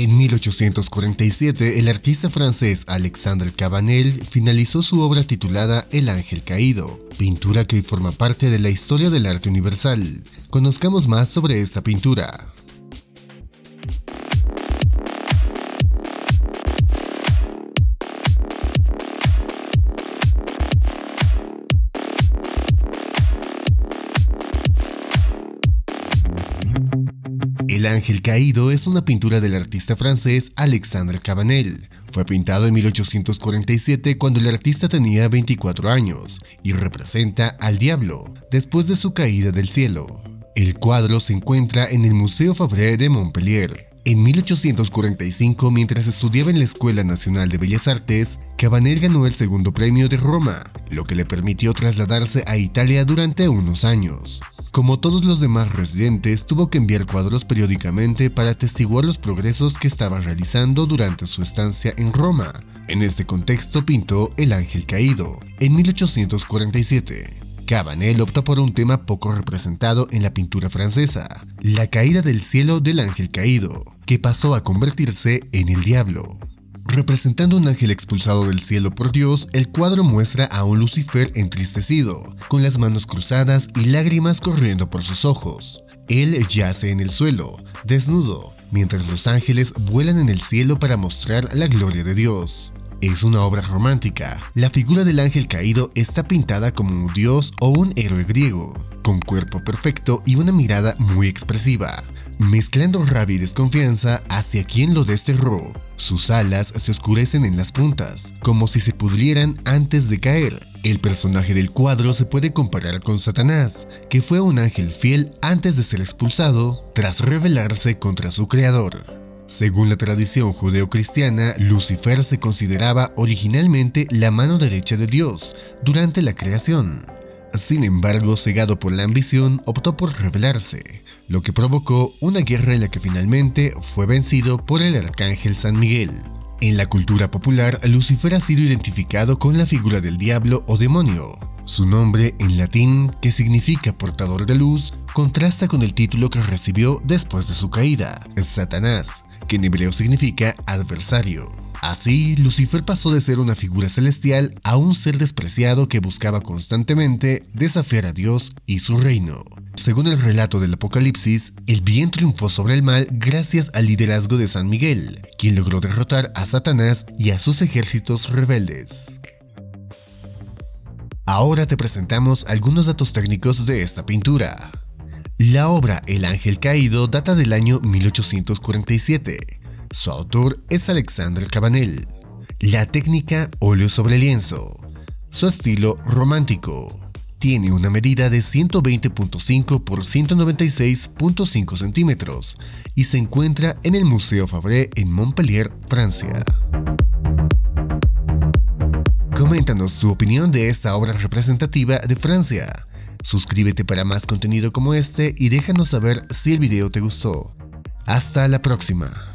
En 1847, el artista francés Alexandre Cabanel finalizó su obra titulada El Ángel Caído, pintura que forma parte de la historia del arte universal. Conozcamos más sobre esta pintura. El Ángel Caído es una pintura del artista francés Alexandre Cabanel. Fue pintado en 1847 cuando el artista tenía 24 años y representa al diablo después de su caída del cielo. El cuadro se encuentra en el Museo Fabre de Montpellier. En 1845, mientras estudiaba en la Escuela Nacional de Bellas Artes, Cabanel ganó el segundo premio de Roma, lo que le permitió trasladarse a Italia durante unos años. Como todos los demás residentes, tuvo que enviar cuadros periódicamente para atestiguar los progresos que estaba realizando durante su estancia en Roma. En este contexto pintó El Ángel Caído, en 1847. Cabanel opta por un tema poco representado en la pintura francesa, la caída del cielo del ángel caído, que pasó a convertirse en el diablo. Representando un ángel expulsado del cielo por Dios, el cuadro muestra a un Lucifer entristecido, con las manos cruzadas y lágrimas corriendo por sus ojos. Él yace en el suelo, desnudo, mientras los ángeles vuelan en el cielo para mostrar la gloria de Dios. Es una obra romántica. La figura del ángel caído está pintada como un dios o un héroe griego, con cuerpo perfecto y una mirada muy expresiva, mezclando rabia y desconfianza hacia quien lo desterró. Sus alas se oscurecen en las puntas, como si se pudrieran antes de caer. El personaje del cuadro se puede comparar con Satanás, que fue un ángel fiel antes de ser expulsado tras rebelarse contra su creador. Según la tradición judeocristiana, Lucifer se consideraba originalmente la mano derecha de Dios durante la creación. Sin embargo, cegado por la ambición, optó por rebelarse, lo que provocó una guerra en la que finalmente fue vencido por el arcángel San Miguel. En la cultura popular, Lucifer ha sido identificado con la figura del diablo o demonio. Su nombre en latín, que significa portador de luz, contrasta con el título que recibió después de su caída, Satanás, que en hebreo significa adversario. Así, Lucifer pasó de ser una figura celestial a un ser despreciado que buscaba constantemente desafiar a Dios y su reino. Según el relato del Apocalipsis, el bien triunfó sobre el mal gracias al liderazgo de San Miguel, quien logró derrotar a Satanás y a sus ejércitos rebeldes. Ahora te presentamos algunos datos técnicos de esta pintura. La obra El Ángel Caído data del año 1847 su autor es Alexandre Cabanel. La técnica óleo sobre lienzo. Su estilo romántico. Tiene una medida de 120.5 por 196.5 centímetros y se encuentra en el Museo Fabre en Montpellier, Francia. Coméntanos tu opinión de esta obra representativa de Francia. Suscríbete para más contenido como este y déjanos saber si el video te gustó. Hasta la próxima.